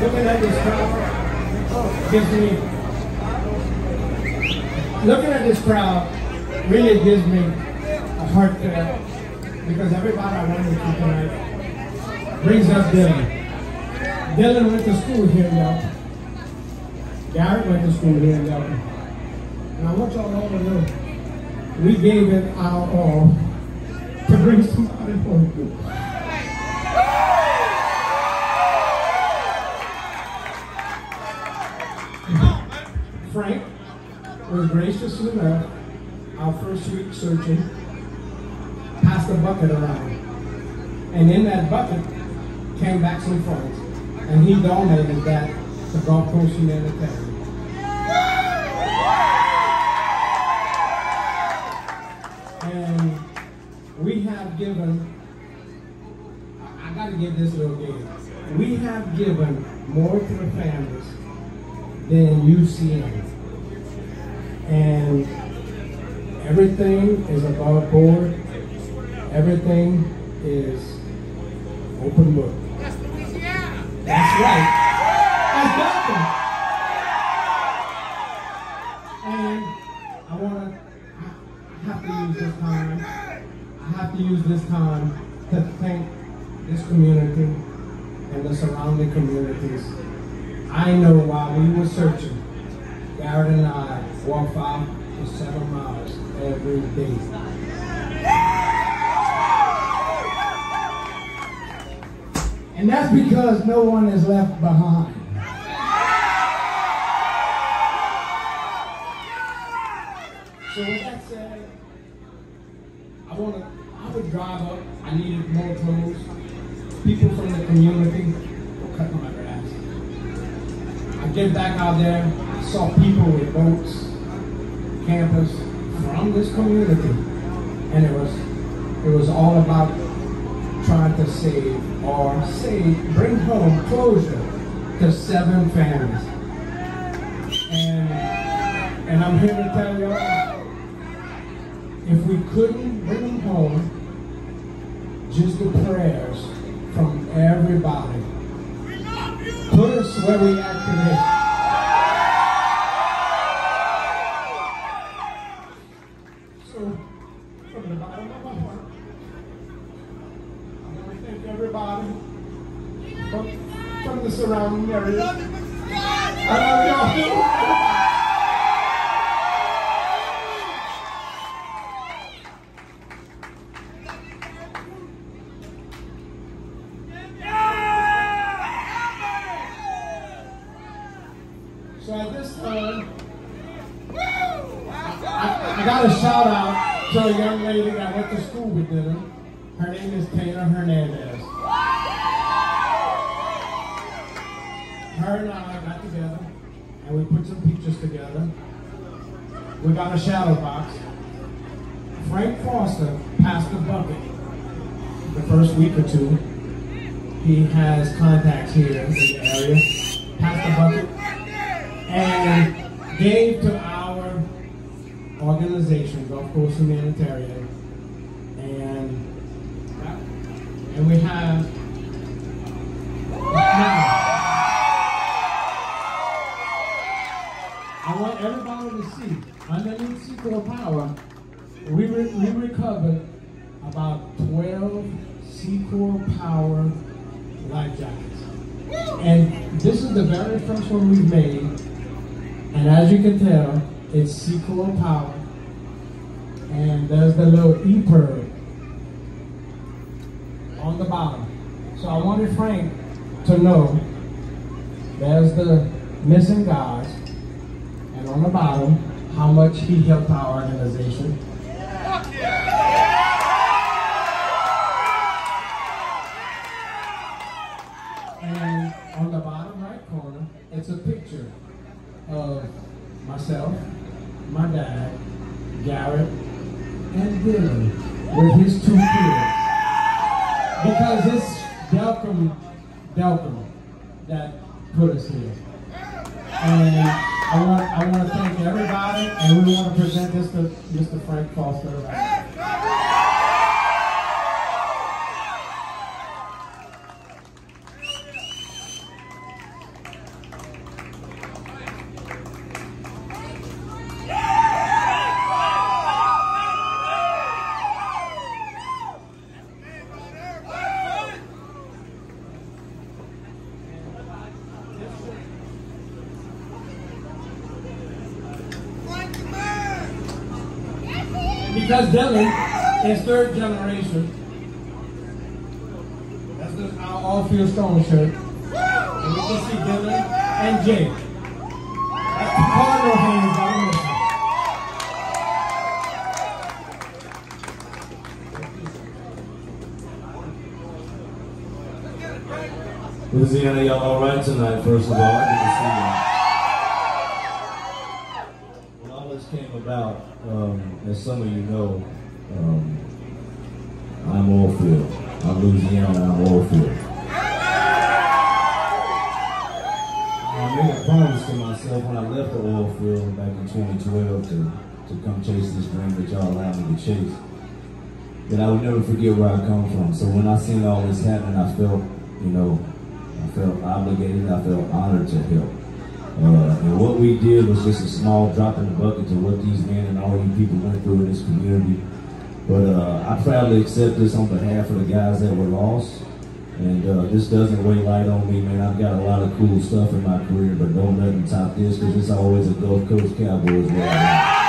Looking at this crowd gives me, looking at this crowd really gives me a heart heartfelt because everybody I run into tonight brings up Dylan. Dylan went to school here Delta. Garrett went to school here Delta. And I want y'all all to know, we gave it our all to bring somebody home. Was gracious enough, our first week searching, passed a bucket around. And in that bucket came back some funds. And he donated that to Gulf Coast Humanitarian. And we have given, I, I got to give this little game. We have given more to the families than UCN. And everything is above board. Everything is open book. That's right. That's Delta. And I want to, have to use this time, I have to use this time to thank this community and the surrounding communities. I know while we were searching, Garrett and I walk five to seven miles every day. And that's because no one is left behind. So with that said, I want to, I would drive up, I needed more clothes. People from the community were cutting my grass. I get back out there, I saw people with boats, campers from this community. And it was, it was all about trying to save or save, bring home closure to seven families. And, and I'm here to tell y'all, if we couldn't bring home, just the prayers from everybody put us where we are today. Everybody from, from the surrounding area. I love y'all. So at this time, I, I got a shout out to a young lady that went to school with Dylan. Her name is Taylor Hernandez. Her and I got together and we put some pictures together. We got a shadow box. Frank Foster passed the bucket the first week or two. He has contacts here in the area. Passed the bucket and gave to our organization, Gulf Coast Humanitarian. Seacor Power, we, re we recovered about 12 Seacor Power life jackets. And this is the very first one we've made. And as you can tell, it's Seacor Power. And there's the little EPIRB on the bottom. So I wanted Frank to know there's the missing guys. And on the bottom, how much he helped our organization. And on the bottom right corner, it's a picture of myself, my dad, Garrett, and Dylan with his two kids. Because it's Delcambre, Delcambre that put us here. And I want, I want to thank everybody, and we want to present this to Mr. Frank Foster. Because Dylan is third generation. That's the, our Oilfield Strong shirt. And we can see Dylan and Jake. That's the Cardinal hands I'm. Louisiana, y'all all right tonight, first of all. This came about, um, as some of you know, um, I'm Oilfield. I'm Louisiana, I'm Oilfield. I made a promise to myself when I left the oil field back in 2012 to, to come chase this dream that y'all allowed me to chase. That I would never forget where I come from. So when I seen all this happening, I felt, you know, I felt obligated, I felt honored to help. Uh, and what we did was just a small drop in the bucket to what these men and all you people went through in this community. But uh, I proudly accept this on behalf of the guys that were lost. And uh, this doesn't weigh light on me, man. I've got a lot of cool stuff in my career, but don't let them top this because it's always a Gulf Coast Cowboys way.